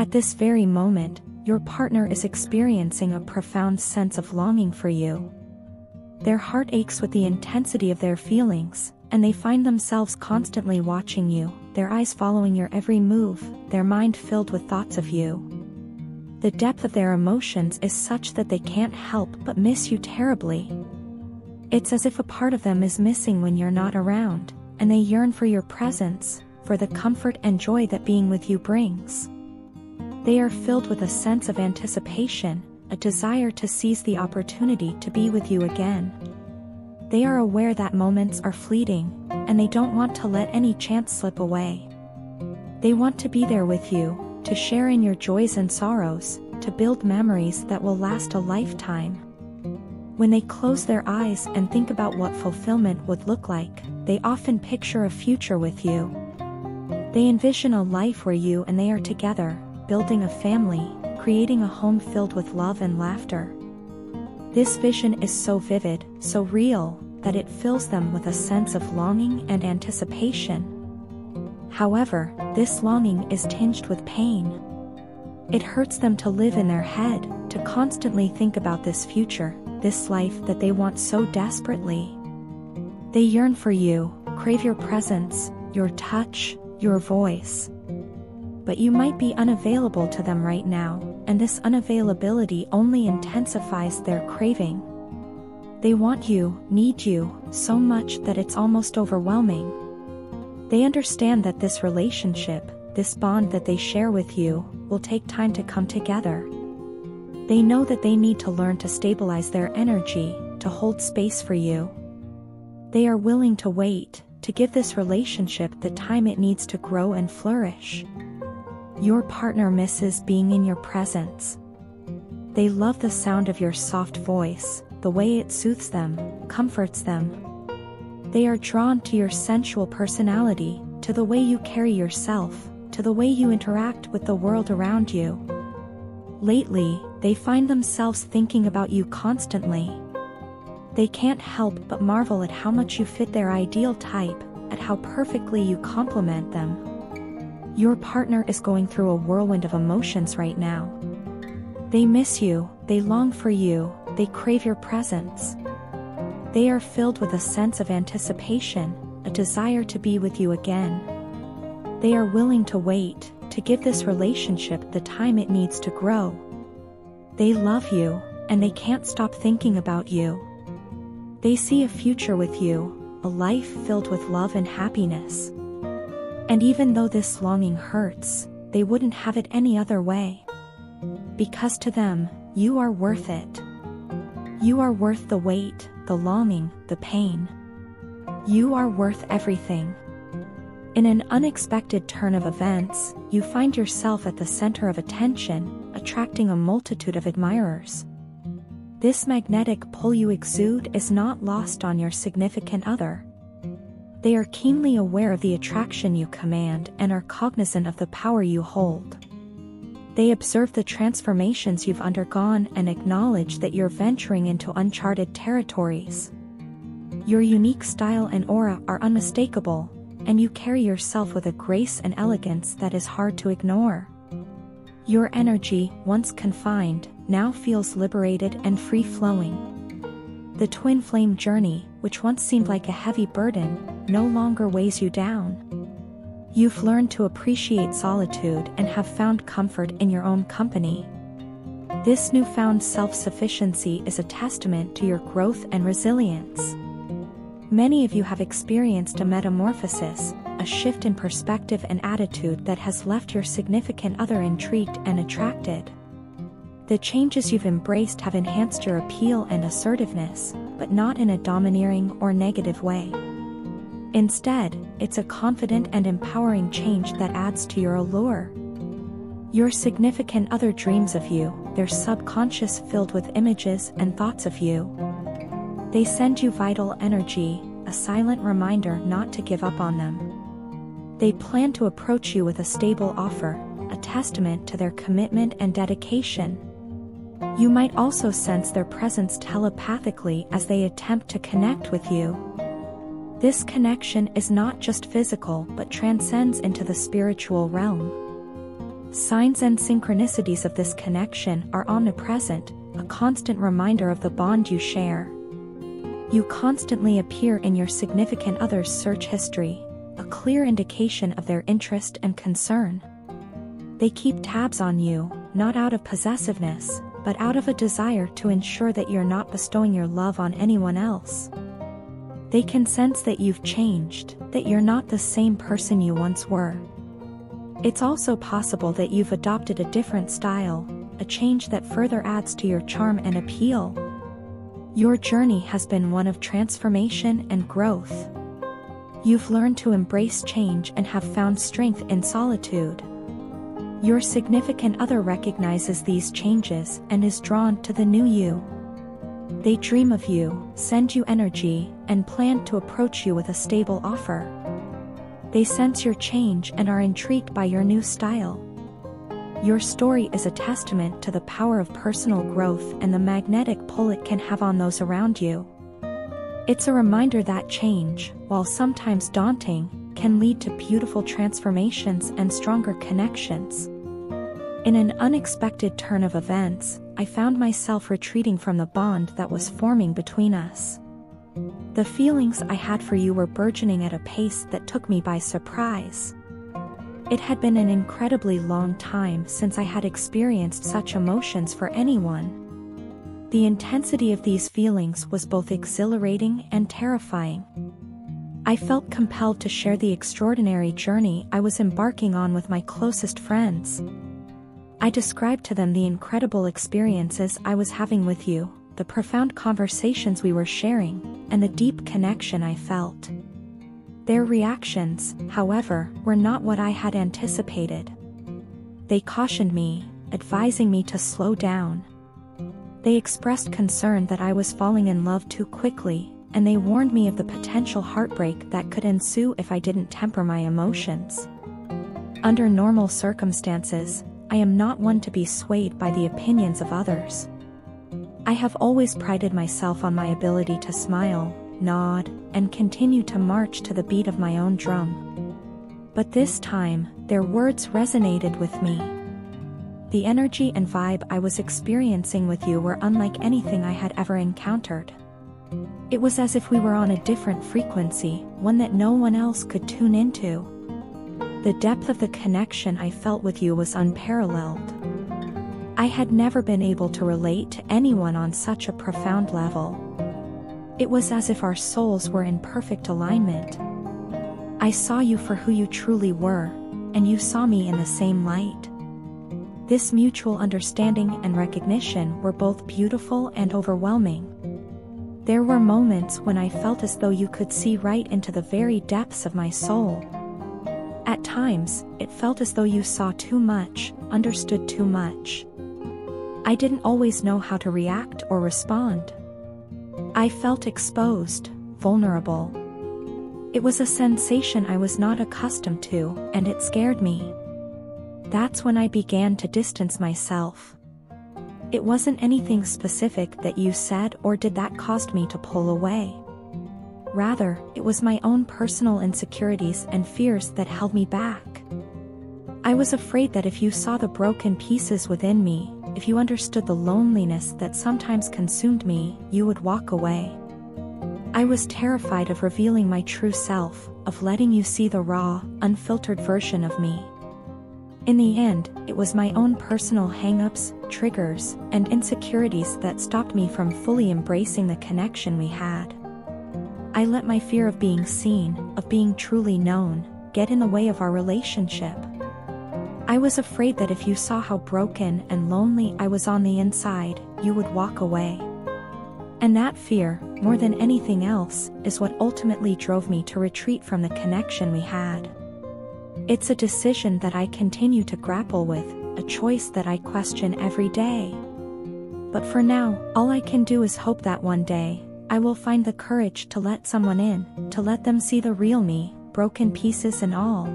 At this very moment, your partner is experiencing a profound sense of longing for you. Their heart aches with the intensity of their feelings, and they find themselves constantly watching you, their eyes following your every move, their mind filled with thoughts of you. The depth of their emotions is such that they can't help but miss you terribly. It's as if a part of them is missing when you're not around, and they yearn for your presence, for the comfort and joy that being with you brings. They are filled with a sense of anticipation, a desire to seize the opportunity to be with you again. They are aware that moments are fleeting, and they don't want to let any chance slip away. They want to be there with you, to share in your joys and sorrows, to build memories that will last a lifetime. When they close their eyes and think about what fulfillment would look like, they often picture a future with you. They envision a life where you and they are together, building a family, creating a home filled with love and laughter. This vision is so vivid, so real, that it fills them with a sense of longing and anticipation. However, this longing is tinged with pain. It hurts them to live in their head, to constantly think about this future, this life that they want so desperately. They yearn for you, crave your presence, your touch, your voice but you might be unavailable to them right now, and this unavailability only intensifies their craving. They want you, need you, so much that it's almost overwhelming. They understand that this relationship, this bond that they share with you, will take time to come together. They know that they need to learn to stabilize their energy, to hold space for you. They are willing to wait, to give this relationship the time it needs to grow and flourish. Your partner misses being in your presence. They love the sound of your soft voice, the way it soothes them, comforts them. They are drawn to your sensual personality, to the way you carry yourself, to the way you interact with the world around you. Lately, they find themselves thinking about you constantly. They can't help but marvel at how much you fit their ideal type, at how perfectly you complement them. Your partner is going through a whirlwind of emotions right now. They miss you, they long for you, they crave your presence. They are filled with a sense of anticipation, a desire to be with you again. They are willing to wait, to give this relationship the time it needs to grow. They love you, and they can't stop thinking about you. They see a future with you, a life filled with love and happiness. And even though this longing hurts, they wouldn't have it any other way. Because to them, you are worth it. You are worth the wait, the longing, the pain. You are worth everything. In an unexpected turn of events, you find yourself at the center of attention, attracting a multitude of admirers. This magnetic pull you exude is not lost on your significant other. They are keenly aware of the attraction you command and are cognizant of the power you hold. They observe the transformations you've undergone and acknowledge that you're venturing into uncharted territories. Your unique style and aura are unmistakable, and you carry yourself with a grace and elegance that is hard to ignore. Your energy, once confined, now feels liberated and free-flowing. The twin flame journey, which once seemed like a heavy burden, no longer weighs you down. You've learned to appreciate solitude and have found comfort in your own company. This newfound self-sufficiency is a testament to your growth and resilience. Many of you have experienced a metamorphosis, a shift in perspective and attitude that has left your significant other intrigued and attracted. The changes you've embraced have enhanced your appeal and assertiveness, but not in a domineering or negative way. Instead, it's a confident and empowering change that adds to your allure. Your significant other dreams of you, their subconscious filled with images and thoughts of you. They send you vital energy, a silent reminder not to give up on them. They plan to approach you with a stable offer, a testament to their commitment and dedication. You might also sense their presence telepathically as they attempt to connect with you. This connection is not just physical but transcends into the spiritual realm. Signs and synchronicities of this connection are omnipresent, a constant reminder of the bond you share. You constantly appear in your significant other's search history, a clear indication of their interest and concern. They keep tabs on you, not out of possessiveness, but out of a desire to ensure that you're not bestowing your love on anyone else. They can sense that you've changed, that you're not the same person you once were. It's also possible that you've adopted a different style, a change that further adds to your charm and appeal. Your journey has been one of transformation and growth. You've learned to embrace change and have found strength in solitude. Your significant other recognizes these changes and is drawn to the new you. They dream of you, send you energy, and plan to approach you with a stable offer. They sense your change and are intrigued by your new style. Your story is a testament to the power of personal growth and the magnetic pull it can have on those around you. It's a reminder that change, while sometimes daunting, can lead to beautiful transformations and stronger connections. In an unexpected turn of events, I found myself retreating from the bond that was forming between us. The feelings I had for you were burgeoning at a pace that took me by surprise. It had been an incredibly long time since I had experienced such emotions for anyone. The intensity of these feelings was both exhilarating and terrifying. I felt compelled to share the extraordinary journey I was embarking on with my closest friends. I described to them the incredible experiences I was having with you, the profound conversations we were sharing, and the deep connection I felt. Their reactions, however, were not what I had anticipated. They cautioned me, advising me to slow down. They expressed concern that I was falling in love too quickly, and they warned me of the potential heartbreak that could ensue if I didn't temper my emotions. Under normal circumstances, I am not one to be swayed by the opinions of others. I have always prided myself on my ability to smile, nod, and continue to march to the beat of my own drum. But this time, their words resonated with me. The energy and vibe I was experiencing with you were unlike anything I had ever encountered. It was as if we were on a different frequency, one that no one else could tune into. The depth of the connection I felt with you was unparalleled. I had never been able to relate to anyone on such a profound level. It was as if our souls were in perfect alignment. I saw you for who you truly were, and you saw me in the same light. This mutual understanding and recognition were both beautiful and overwhelming. There were moments when I felt as though you could see right into the very depths of my soul. At times, it felt as though you saw too much, understood too much. I didn't always know how to react or respond. I felt exposed, vulnerable. It was a sensation I was not accustomed to, and it scared me. That's when I began to distance myself. It wasn't anything specific that you said or did that caused me to pull away. Rather, it was my own personal insecurities and fears that held me back. I was afraid that if you saw the broken pieces within me, if you understood the loneliness that sometimes consumed me, you would walk away. I was terrified of revealing my true self, of letting you see the raw, unfiltered version of me. In the end, it was my own personal hangups, triggers, and insecurities that stopped me from fully embracing the connection we had. I let my fear of being seen, of being truly known, get in the way of our relationship. I was afraid that if you saw how broken and lonely I was on the inside, you would walk away. And that fear, more than anything else, is what ultimately drove me to retreat from the connection we had. It's a decision that I continue to grapple with, a choice that I question every day. But for now, all I can do is hope that one day, I will find the courage to let someone in, to let them see the real me, broken pieces and all.